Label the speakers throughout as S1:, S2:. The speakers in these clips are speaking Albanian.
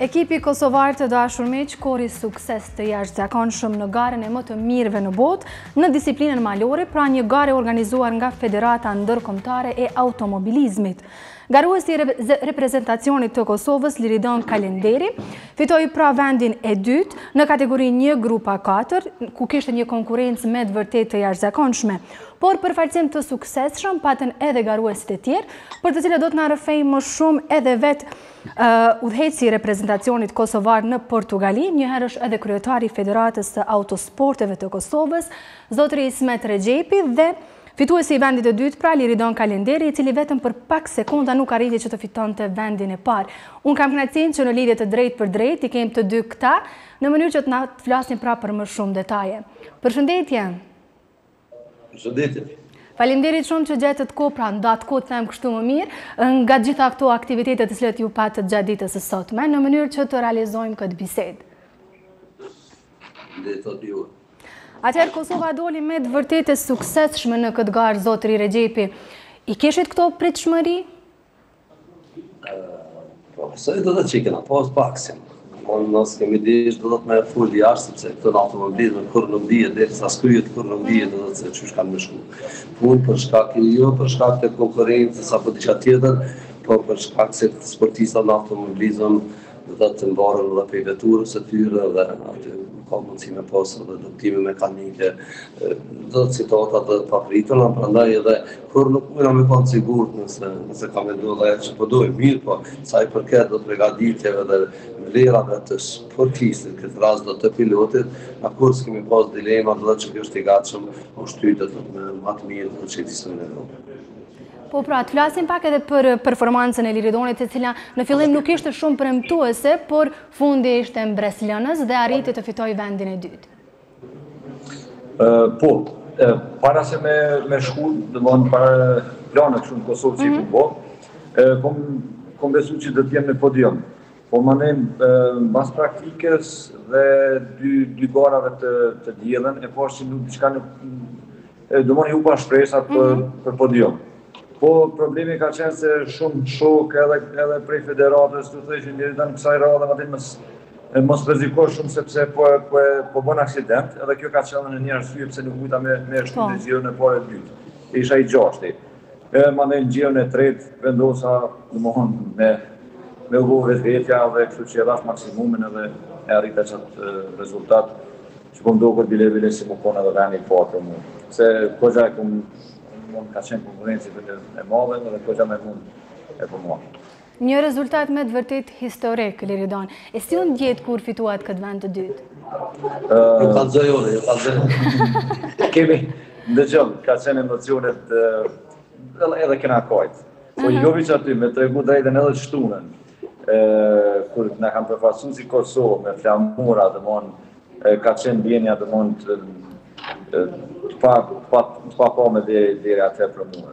S1: Ekipi Kosovar të dashur meqë korri sukses të jashtëzakonshëm në garën e më të mirëve në botë në disiplinën malore pra një garë e organizuar nga Federata Ndërkombëtare e Automobilizmit. Garuesi i reprezentacionit të Kosovës Liridon Kalenderi fitoi pra vendin e dytë në kategorinë një grupa 4 ku kishte një konkurencë me të vërtetë të jashtëzakonshme. Por përfaqësim të suksesshëm patën edhe garues të tjerë për të cilët do të na rrëfejë më shumë edhe vetë udhëheqësi i reprezentacionit kosovar në Portugali, njëherë është edhe kryetar i Federatës së Autosporteve të Kosovës, zotëri Ismet Rexhepi dhe fituesi i vendit të dytë, pra Liridon Kalenderi, i cili vetëm për pak sekonda nuk arriti që të fitonte vendin e parë. Unë kam kënaqësinë që në lidhje të drejtpërdrejtë i kem të dy këta, në mënyrë që të na flasin pra për më shumë detaje.
S2: Përshëndetje. Përshëndetje.
S1: Faleminderit shumë që gjetët kohë, pra ndatë kohë të them kështu më mirë, nga të gjitha këto aktivitete të cilat ju patët gjatë ditës së sotme, në mënyrë që të realizojmë këtë bisedë.
S2: Dhe të të
S1: Atëherë Kosova doli me të vërtetë e suksesshme në këtë garë zotëri Rexhepi. I kishit këto pritshmëri?
S2: Po, se do të qikën, apo është baksin. Po, nësë kemi di ishtë do të me full jashtë, sepse këtë në automobil në kur nuk dhije, dhe sa skryjët kur nuk dhije, do të se që shka me shku. Full për shka ki jo, për shka këtë konkurencë, sa për diqa tjetër, po për shka këtë sportista në automobil, do të të mbarën dhe pej veturës e tyre, dhe aty ka mundësi me pasë dhe do të time me kanike, do të citata dhe të papritën, kur nuk mujna me qenë sigurt nëse nëse ka me ndodhë ajo që po dojmë. Mirëpo, sa i përket domethënë përgatitjeve dhe vlerave të sportistit, këtë rast domethënë pilotit, na kurrë s'kemi pas dilema domethënë që ky është i gatshëm, u shty domethënë me më të mirë domethënë që i disë në Evropë.
S1: Po pra, të flasim pak edhe për performancën e Liridonit, e cila në fillim nuk ishte shumë premtuese, por fundi ishte mbresëlënës dhe arriti të fitojë vendin e dytë.
S3: Po, para se me, me shku, domethënë para plane kështu në Kosovë që i bona, kom, kom besu që do t'jem në podium. Po manej, mas praktikës dhe dy, dy garave të, të dielën, e pashë që nuk, diçka nuk, domethënë i hupa shpresat për, mhm. për podium. Po problemi ka qenë se shumë shokë edhe edhe prej federatës, do thotë që deri tani kësaj radhe mos e mos rreziko shumë sepse po po po bën aksident, edhe kjo ka qenë një arsye pse nuk mujta me me shku po. në gjiron e parë e dytë. Isha i gjashti. Edhe manej në gjiron e tretë vendosa domthon me me u bo vetvetja dhe kështu që dhash maksimumin edhe e arrita çat rezultat që po ndokur bile bile si po kona edhe veni i parë atë mu. Se po gjaj Mund ka qenë konkurrencë e madhe dhe po jam e mund e për mua.
S1: Një rezultat me të vërtet historik, Liridon. E si u ndjetë kur fituat këtë vend të dytë?
S2: Ju kalzoj ore, ju kalzoj ore.
S3: Kemi, ndëgjo, ka qenë emocionet edhe kena kajt. Po mhm. Jo veç aty me tregu të drejtën edhe shtunën, kur na kem përfaqsu si Kosovë me flamura domthon Ka qenë ndjenja domthon të pa pa pa pa me deri deri atë për mua.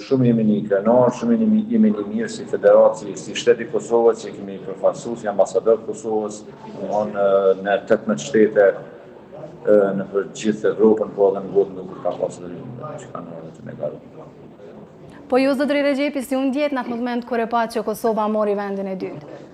S3: Shumë jemi ni krenar, shumë jemi jemi ni mirë si federatë, si shteti i Kosovës që kemi përfaqsu si ambasador të Kosovës, domthon në 18 shtete nëpër gjithë Evropën, po edhe në botë ku ka pasë të rinjë që kanë ardhë me garu.
S1: Po ju zotëri Rexhepi si u ndjetë në atë moment kur e patë që Kosova mori vendin e dytë?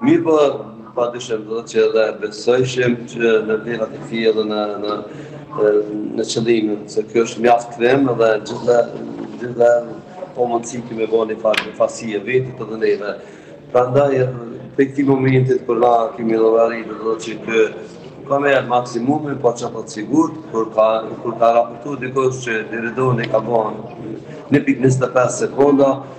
S2: Mirëpo, padyshim, do të thotë që edhe besojshim që në vlerat e tij edhe në në në qëllimin, se ky është mjaft krim dhe gjithë gjithë po mundësi që me ba nifar nafasi vetit edhe neve. Prandaj, prej këtij momentit pra na kemi lovari dhe do që kë ka me marrë maksimumin, po që atë sigurt, kur ka, kur ka raportu dikush që Liridoni ka bo në pikë 25 sekonda,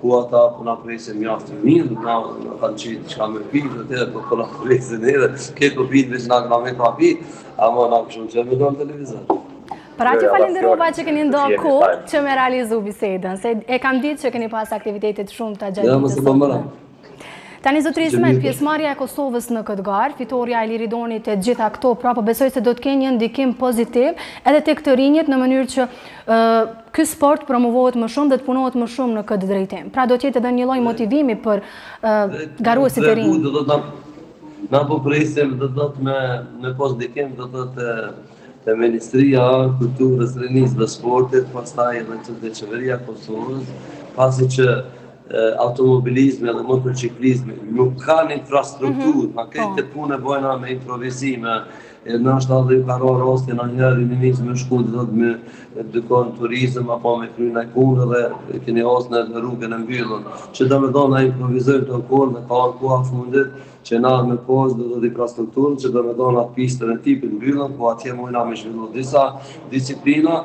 S2: Ku ata po na presin mjaft mirë, na kanë qitë diçka me pi, do të thotë po na presin edhe, këta po pinë veç na këna me pa pi, ama na këshu që me donë televizor.
S1: Prandaj ju falenderova që keni nda kohë që me realizu bisedën, se e kam ditë që keni pas aktivitetet shumë të gjatë.
S2: Ja, më se po mëra.
S1: Tani zotri Ismail, pjesëmarrja e Kosovës në këtë garë, fitorja e Liridonit e gjitha këto, pra po besoj se do të ketë një ndikim pozitiv edhe tek të rinjtë në mënyrë që ky sport promovohet më shumë dhe të punohet më shumë në këtë drejtim. Pra do të jetë edhe një lloj motivimi për garuesit e rinj.
S2: Do të na po presim do të thotë me me pas ndikim do të thotë Ministria e Kulturës, Rinisë dhe Sportit, pastaj edhe te qeveria e Kosovës, pasi që automobilizmi dhe motociklizmi nuk kanë infrastrukturë, mm -hmm. ma këtë, po, punë e bojna me improvizime, në është adhe ju karo rosti në njërë, në njëzë me shku dhe dhe me dëmton turizëm, apo me kry dikun dhe keni ose në rrugën e mbyllun, që domethonë improvizojnë tërë kohën dhe ka ardh koha e fundit, që na me pas dhe dhe infrastrukturë, që domethonë atë pistën e tipit mbyllun, ku atje mujna me zhvillu disa disiplina,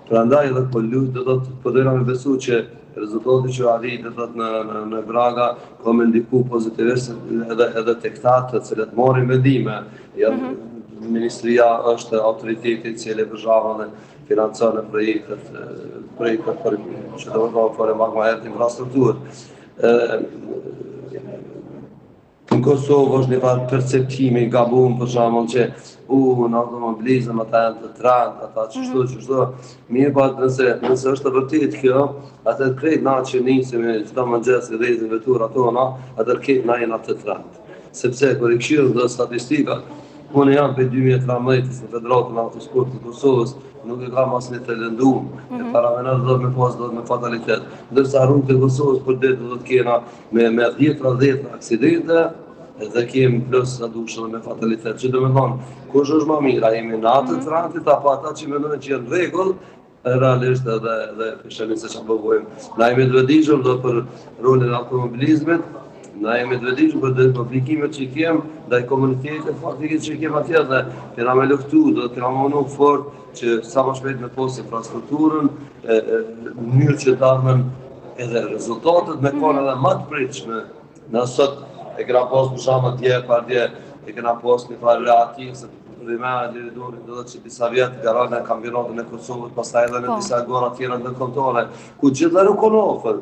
S2: Prandaj edhe po lus, do thot, po dojna me besu që rezultati që arriti, do thot, në në në Braga ka me ndiku pozitivisht edhe edhe tek këta të cilët marrin vendime. Ja, mm -hmm ministria është autoriteti i cili përzgjedh dhe financon projektet, projektet për që domethonë për e magma e të infrastrukturë. Në Kosovë është një farë perceptimi i gabun, për shembull, që unë automobilizëm ata janë të trent, ata kështu, kështu. Mirëpo po, nëse, nëse është e vërtetë kjo, atëherë krejt na që ngasim e që ta marrsh drejt në vetura tona, atëherë krejt na jena të trent. Sepse, kur i kqyr edhe statistikat, unë jam prej 2013 në Federatën Autosport të Kosovës, nuk e kam asnjë të lëndum, mm -hmm. e mhm. lëre më do të thotë me pasë do të thotë me fatalitet. Ndërsa rrugët e Kosovës për ditë do të thotë kena Me me dhjetra dhjetra aksidente edhe kemi plot sa dush edhe me fatalitet. Që do me thonë, kush është ma mirë, a jemi na të trentit, apo ata që mendojnë që janë n'rregull, realisht edhe e dëfshemi se çka po bojmë. Po na jemi të vetëdijshëm edhe për rolin e automobilizmit, na jemi të vetëdijshëm për edhe publikimet që i kemë, dhe i komunitetet faktikit që i kemë atje dhe kena me luftu dhe kena me u mundu fort, që sa ma shpejt me pasë infrastrukturën, në mënyrë që n'ardhmen edhe rezultatet me kanë edhe ma të pritshme. Na sot e kena pasë po edhe dje, pardje, e kena pasë një farë le të themi Liridoni, dhe që disa vjet garon në kampionatin e Kosovës, pastaj edhe në po. disa gara tjera ndërkomtare, ku gjithë u kon afër,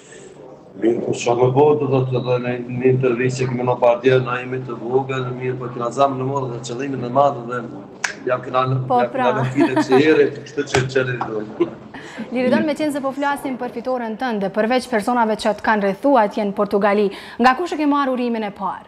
S2: Mirëpo çka po du të them edhe në një intervistë që kemi në Portugali, na jemi të vogël, mirëpo kena zemrën e madhe dhe qëllimin e madh dhe ja kena në
S1: po, pra.
S2: nifar mënyre, kështu që.
S1: Liridon meqenë se po flasim për fitoren tënde, përveç personave që të kanë rrethu atje në Portugali, nga kush e ke marrë urimin e parë?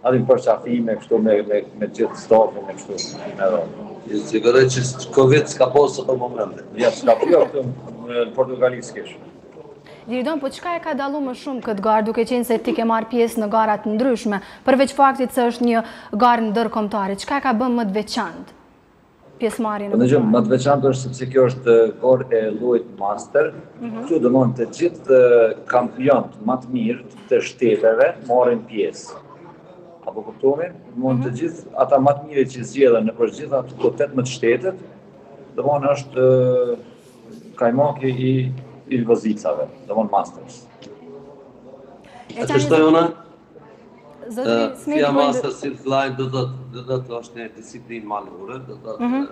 S3: Aty përqafime kështu me me gjithë stafin e kështu me
S2: radhë. Sigurisht që Covid s'ka pasë për momentin.
S3: Ja, s'ka pasë këtu në Portugali s'kish.
S1: Liridon, po çka e ka dallu më shumë këtë garë, duke qenë se ti ke marrë pjesë në gara të ndryshme, përveç faktit se është një garë ndërkombëtare, çka e ka bë më të veçantë?
S3: pjesëmarrjen
S1: në
S3: këtë. Po domethanë, ma e veçantë është sepse kjo është garë e llojit master. Mhm. Ktu domethanë të gjithë kampionët ma të mirë të shteteve marrin pjesë. A po kuptoni? Domethanë mhm. të gjithë ata ma të mirë që zgjedhen nëpër gjithë ato 18 shtetet, domethanë është kajmaki i i vozitësve, domethanë masters.
S1: E
S2: të shtoj unë, FIA Masters Hill Climb do të do të thotë është një disiplinë malore, do të thotë
S1: mhm.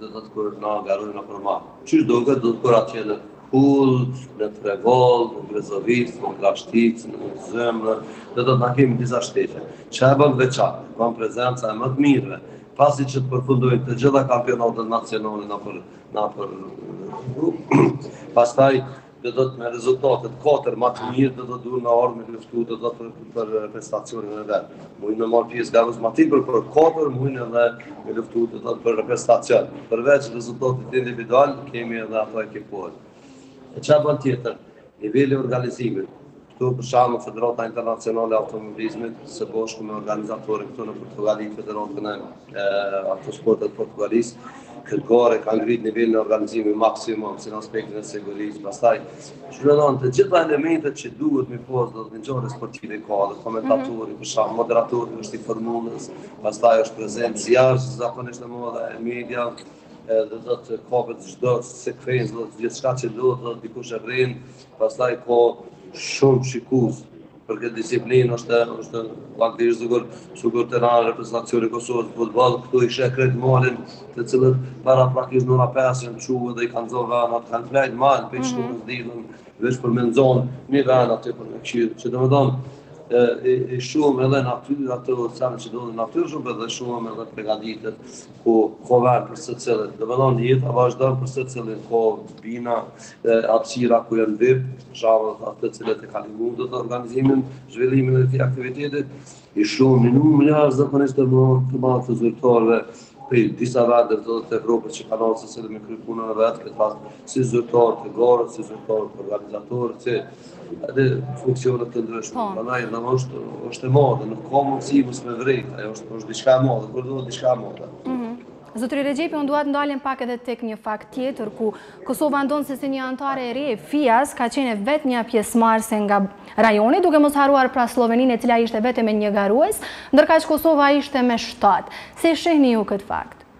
S2: do të thotë kur na garojnë nëpër male. Qysh do të do të kur atje në Kullë, në Prevallë, në Brezovicë, në Grashticë, në Zym, do të thotë na kemi disa shtete. Çka e bën veçantë? E ban prezenca e më të mirëve. Pasi që të përfundojnë të gjitha kampionatet nacionale nëpër, nëpër Evropë, pastaj do të thotë me rezultatet katër ma të mirë do të thotë duhet me ardhë me luftu do të thotë për reprezentacionin e vet. Mujn me marrë pjesë garues ma tepër por katër mujn edhe me luftu do të thotë për reprezentacion. Përveç rezultatit individual kemi edhe ato ekipore. E çka e ban tjetër? Niveli i organizimit. Këtu për shembull Federata Internacionale e Automobilizmit së bashku me organizatorin këtu në Portugali, Federatën e Autosportit të Portugalisë, këtë garë ka ngrit në nivelin e organizimit maksimum në aspektin e sigurisë. Pastaj zhvillon të gjitha elementet që duhet me pas domethënë ngjarje sportive ka dhe komentatori, për shembull moderatori është i formulës, pastaj është prezent si jashtëzakonisht e madhe media dhe do të kapet çdo sekvencë, do të gjithë çka që do të dikush arrin, Pastaj ka shumë shikues për këtë disiplinë, është është faktikisht sikur sikur te na reprezentacioni i Kosovës në futboll, këtu i sheh krejt malin, të cilët paraprakisht në ora 5 janë çu dhe i kanë zanë venet, kanë flejt n'mal, për çdo mm -hmm. veç për me nxon një vend aty për të kqyrë, që domethënë e, e shumë edhe natyrë ato sa që do në natyrë shumë edhe shumë edhe përgatitet ku ka vend për secilin, domethënë jeta vazhdon për secilin ka, bina, hapësira ku janë vip, për shembull ata të cilët e kanë mundësu organizimin, zhvillimin e këtij aktiviteti, i sheh një numër jashtëzakonisht të mëdha të madh të zyrtarëve prej disa vendeve të të Evropës që kanë ardhur secili me kry punën e vet, në këtë rast si zyrtar të garës, si zyrtar të organizatorit, si Edhe funksione të ndryshme,
S1: po.
S2: pra naj, dhe është, është e madhe, nuk ka mundësi mos me vrejt, ajo është, është diçka e madhe, kurdo diçka e madhe. Mm -hmm.
S1: Zotri Rexhepi, unë dua të ndalem pak edhe tek një fakt tjetër, ku Kosova ndonëse si një anëtare e re e FIA-s ka qenë e vetmja pjesëmarrëse nga rajoni, duke mos harruar pra Slloveninë e cila ishte vetëm me një garues, ndërkaq Kosova ishte me shtatë.
S2: Si e shihni ju këtë fakt?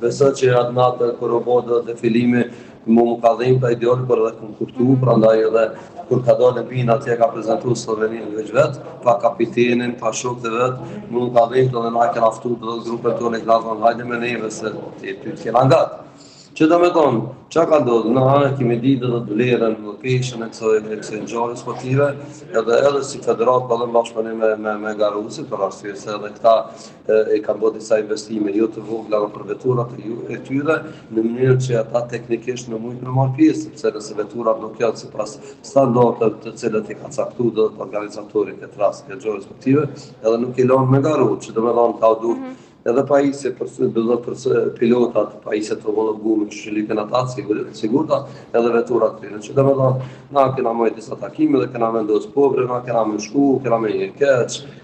S2: Beso që atë natë kur u bo defilimi mu më ka dhimbtë ai djali por edhe kom kuptu prandaj edhe kur ka dalë n'binë atje ka prezantu Slloveninë veç vet pa kapitenin pa shokët e vet mu më ka dhimbtë edhe na e kena ftu te grupi jonë i kena than hajde me neve se edhe ty t'kena ngat që do me than çka ka ndodh na e kemi dit edhe vlerën dhe peshën e kësoj e kësoj ngjarje sportive edhe edhe si federatë po edhe bashkë me me me garuesit për arsye se edhe këta e kanë bërë disa investime jo të vogla në për veturat e, e tyre, në mënyrë që ata teknikisht me mujtë me marrë pjesë, sepse nëse veturat nuk janë sipas standardeve të cilët i ka caktu dhe organizatorit e kësaj ngjarje sportive, edhe nuk i lanë me garu, që do me thanë ka dashtë, mm -hmm. edhe pajisje për, edhe për pilotat, pajisje të vlefshme, që që lipin ata, sigur, sigurta, edhe veturat e tyre, që do me thanë, na kena majtë disa takime dhe kena vendosë po bre, na kena me shku, kena me e kqyrë,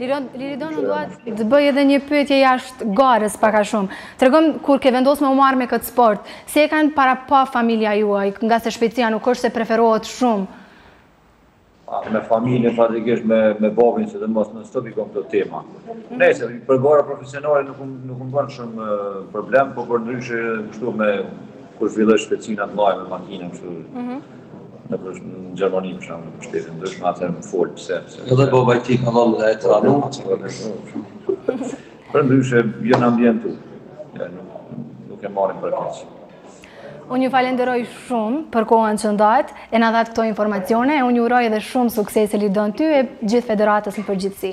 S1: Liridon, unë dua t'ju bëj edhe një pyetje jashtë garës pak a shumë. Tregom, kur ke vendos me u marrë me këtë sport, si e kanë parapa familja juaj, ngase shpejtësia nuk është se preferohet shumë?
S3: Me familjen, faktikisht me babin, sidomos non stop i kom këto tema. Nese, për gara profesionale nuk më bën shumë problem, po përndryshe kështu me Kur filloi shpejtësinë atë lajë me makinë, më shurë, në përshë në Gjermani, më shumë, në shtetin, dhe shumë atër më folë, pëse, pëse.
S2: Edhe po vajti, ka dhëllë dhe e të ranu,
S3: atë që vërë shumë. Përndryshe, jo në ambientin, nuk e marrim për keq.
S1: Unë ju falënderoj shumë për kohën që ndatë, e na dhatë këto informacione, e unë ju uroj edhe shumë suksese Lidon ty e gjithë federatës në
S3: përgjithësi.